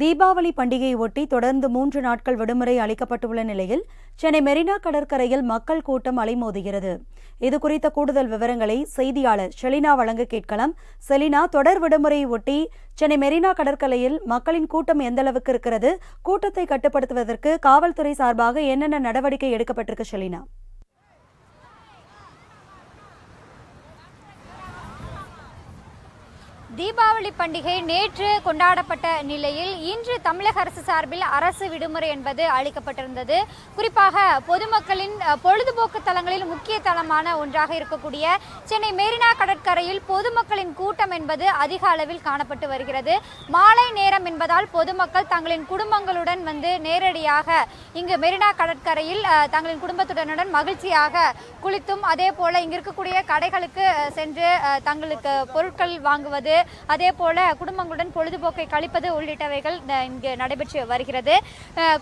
தீபாவளி பண்டிகையை ஒட்டி தொடர்ந்து மூன்று நாட்கள் விடுமுறை அளிக்கப்பட்டுள்ள நிலையில் சென்னை மெரினா கடற்கரையில் மக்கள் கூட்டம் அலைமோதுகிறது. இது குறித்த கூடுதல் விவரங்களை செய்தியாளர் ஷெலினா வழங்க கேட்கலாம். செலினா தொடர் விடுமுறையை ஒட்டி சென்னை மெரினா கடற்கரையில் மக்களின் கூட்டம் எந்த அளவுக்கு இருக்கிறது? கூட்டத்தை கட்டுப்படுத்துவதற்கு காவல்துறை சார்பாக என்னென்ன நடவடிக்கை எடுக்கப்பட்டிருக்கு ஷெலினா? தீபாவளி பண்டிகை நேற்று கொண்டாடப்பட்ட நிலையில் இன்று தமிழக அரசு சார்பில் அரசு விடுமுறை என்பது அளிக்கப்பட்டிருந்தது. குறிப்பாக பொதுமக்களின் பொழுதுபோக்கு தலங்களில் முக்கிய தலமான ஒன்றாக இருக்கக்கூடிய சென்னை மெரினா கடற்கரையில் பொதுமக்களின் கூட்டம் என்பது அதிக அளவில் காணப்பட்டு வருகிறது. மாலை நேரம் என்பதால் பொதுமக்கள் தங்களின் குடும்பங்களுடன் வந்து நேரடியாக இங்கு மெரினா கடற்கரையில் தங்களின் குடும்பத்துடனுடன் மகிழ்ச்சியாக குளித்தும் அதே போல இங்கு இருக்கக்கூடிய கடைகளுக்கு சென்று தங்களுக்கு பொருட்கள் வாங்குவது அதே போல குடும்பங்களுடன் பொழுதுபோக்கை கழிப்பது உள்ளிட்டவைகள் இங்கு நடைபெற்று வருகிறது.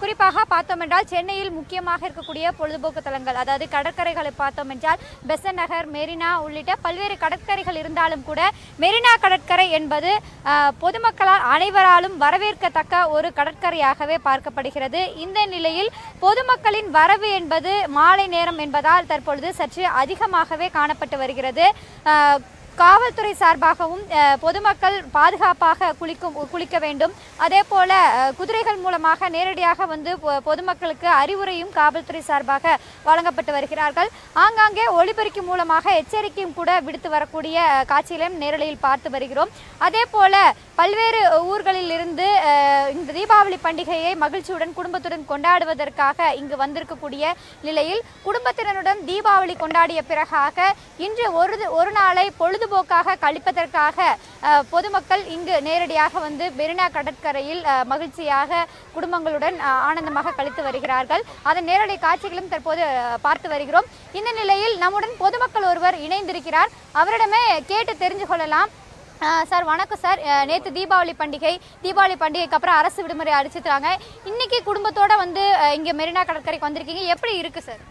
குறிப்பாக பார்த்தோம் என்றால் சென்னையில் முக்கியமாக இருக்கக்கூடிய பொழுதுபோக்கு தலங்கள் அதாவது கடற்கரைகளை பார்த்தோம் என்றால் பெசன் நகர் மெரினா உள்ளிட்ட பல்வேறு கடற்கரைகள் இருந்தாலும் கூட மெரினா கடற்கரை என்பது பொதுமக்களால் அனைவராலும் வரவேற்கத்தக்க ஒரு கடற்கரையாகவே பார்க்கப்படுகிறது. இந்த நிலையில் பொதுமக்களின் வரவு என்பது மாலை நேரம் என்பதால் தற்பொழுது சற்று அதிகமாகவே காணப்பட்டு வருகிறது. காவல்துறை சார்பாகவும் பொதுமக்கள் பாதுகாப்பாக குளிக்கும் குளிக்க வேண்டும். அதே போல குதிரைகள் மூலமாக நேரடியாக வந்து பொ- பொதுமக்களுக்கு அறிவுரையும் காவல்துறை சார்பாக வழங்கப்பட்டு வருகிறார்கள். ஆங்காங்கே ஒளிபெருக்கி மூலமாக எச்சரிக்கையும் கூட விடுத்து வரக்கூடிய காட்சிகளையும் நேரலையில் பார்த்து வருகிறோம். அதே போல பல்வேறு ஊர்களில் இருந்து இந்த தீபாவளி பண்டிகையை மகிழ்ச்சியுடன் குடும்பத்துடன் கொண்டாடுவதற்காக இங்கு வந்திருக்கக்கூடிய நிலையில் குடும்பத்தினருடன் தீபாவளி கொண்டாடிய பிறகாக இன்று ஒரு ஒரு நாளை பொழுது பொழுதுபோக்காக கழிப்பதற்காக பொதுமக்கள் இங்கு நேரடியாக வந்து மெரினா கடற்கரையில் மகிழ்ச்சியாக குடும்பங்களுடன் ஆனந்தமாக கழித்து வருகிறார்கள். அதன் நேரடி காட்சிகளும் தற்போது பார்த்து வருகிறோம். இந்த நிலையில் நம்முடன் பொதுமக்கள் ஒருவர் இணைந்திருக்கிறார். அவரிடமே கேட்டு தெரிஞ்சு கொள்ளலாம். சார் வணக்கம் சார். நேற்று தீபாவளி பண்டிகை தீபாவளி பண்டிகைக்கு அப்புறம் அரசு விடுமுறை அடிச்சுட்டாங்க இன்னைக்கு குடும்பத்தோட வந்து இங்கே மெரினா கடற்கரைக்கு வந்திருக்கீங்க. எப்படி இருக்கு சார்?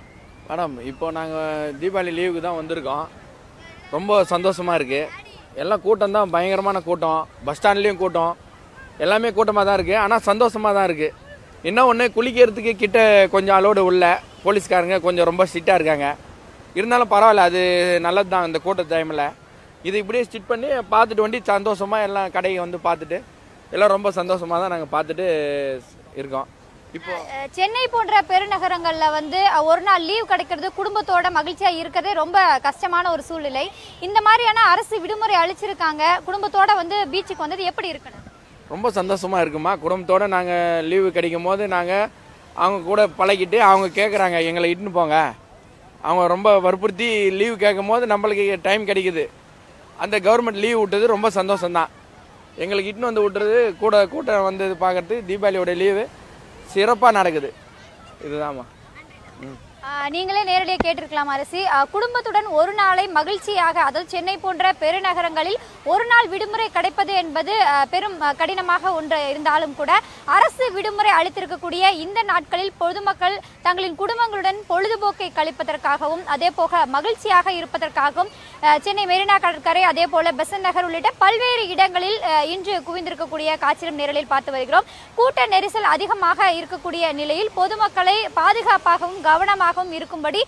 மேடம் இப்போ நாங்கள் தீபாவளி லீவுக்கு தான் வந்திருக்கோம். ரொம்ப சந்தோஷமாக இருக்குது எல்லாம் கூட்டம் தான் பயங்கரமான கூட்டம். பஸ் ஸ்டாண்ட்லேயும் கூட்டம். எல்லாமே கூட்டமாக தான் இருக்குது ஆனால் சந்தோஷமாக தான் இருக்குது என்ன ஒன்று குளிக்கிறதுக்கு கிட்ட கொஞ்சம் அலோடு உள்ள போலீஸ்காரங்க கொஞ்சம் ரொம்ப ஸ்ட்ரிக்டாக இருக்காங்க. இருந்தாலும் பரவாயில்ல அது நல்லது தான் இந்த கூட்ட டைமில் இது இப்படியே ஸ்டிட் பண்ணி பார்த்துட்டு வண்டி சந்தோஷமாக எல்லாம் கடையை வந்து பார்த்துட்டு எல்லாம் ரொம்ப சந்தோஷமாக தான் நாங்கள் பார்த்துட்டு இருக்கோம். சென்னை போன்ற பெருநகரங்கள்ல வந்து ஒரு நாள் லீவ் கிடைக்கிறது குடும்பத்தோட மகிழ்ச்சியா இருக்கிறதே ரொம்ப கஷ்டமான ஒரு சூழ்நிலை. இந்த மாதிரியான அரசு விடுமுறை அளிச்சிருக்காங்க. குடும்பத்தோட வந்து பீச்சுக்கு வந்தது எப்படி இருக்கணும்? ரொம்ப சந்தோஷமாக இருக்குமா? குடும்பத்தோடு நாங்கள் லீவு கிடைக்கும் போது நாங்கள் அவங்க கூட பழகிட்டு அவங்க கேட்குறாங்க எங்களை இட்டுன்னு போங்க. அவங்க ரொம்ப வற்புறுத்தி லீவு கேட்கும் போது நம்மளுக்கு டைம் கிடைக்குது. அந்த கவர்மெண்ட் லீவ் விட்டது ரொம்ப சந்தோஷம்தான். எங்களுக்கு இட்டுன்னு வந்து விட்டுறது கூட கூட்டம் வந்தது பார்க்கறது தீபாவளியோட லீவு. சிறப்பாக நடக்குது. இதுதாம்மா. ம். நீங்களே நேரடியாக கேட்டிருக்கலாம் அரசி. குடும்பத்துடன் ஒரு நாளை மகிழ்ச்சியாக அதாவது சென்னை போன்ற பெருநகரங்களில் ஒரு நாள் விடுமுறை கிடைப்பது என்பது பெரும் கடினமாக ஒன்று இருந்தாலும் கூட அரசு விடுமுறை அளித்திருக்கக்கூடிய இந்த நாட்களில் பொதுமக்கள் தங்களின் குடும்பங்களுடன் பொழுதுபோக்கை கழிப்பதற்காகவும் அதே போக மகிழ்ச்சியாக இருப்பதற்காகவும் சென்னை மெரினா கடற்கரை அதே போல பெசன் நகர் உள்ளிட்ட பல்வேறு இடங்களில் இன்று குவிந்திருக்கக்கூடிய காட்சியும் நேரலில் பார்த்து வருகிறோம். கூட்ட நெரிசல் அதிகமாக இருக்கக்கூடிய நிலையில் பொதுமக்களை பாதுகாப்பாகவும் கவனமாக கவனமாகவும் இருக்கும்படி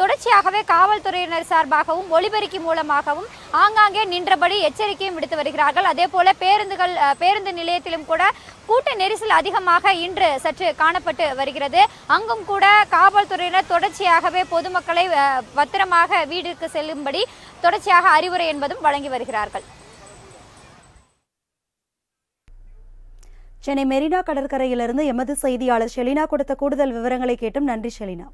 தொடர்ச்சியாகவே காவல்துறையினர் சார்பாகவும் ஒளிபெருக்கி மூலமாகவும் ஆங்காங்கே நின்றபடி எச்சரிக்கையும் விடுத்து வருகிறார்கள். அதே போல பேருந்துகள் பேருந்து நிலையத்திலும் கூட கூட்ட நெரிசல் அதிகமாக இன்று சற்று காணப்பட்டு வருகிறது. அங்கும் கூட காவல்துறையினர் தொடர்ச்சியாகவே பொதுமக்களை பத்திரமாக வீடுக்கு செல்லும்படி தொடர்ச்சியாக அறிவுரை என்பதும் வழங்கி வருகிறார்கள். சென்னை மெரினா கடற்கரையிலிருந்து எமது செய்தியாளர் ஷெலினா கொடுத்த கூடுதல் விவரங்களை கேட்டும். நன்றி ஷெலினா.